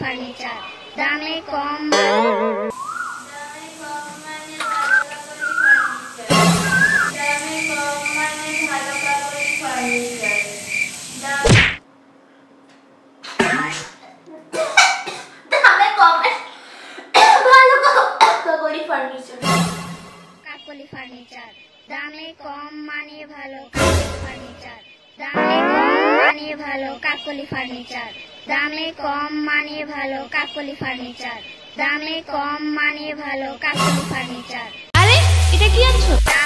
Furniture দামে কম furniture. দামে কম মানে ভালো ফার্নিচার দামে কম মানে ভালো কাকলি ফার্নিচার। দামে কম মানে ভালো কাকলি ফার্নিচার। আরে, এটা কি দামে কম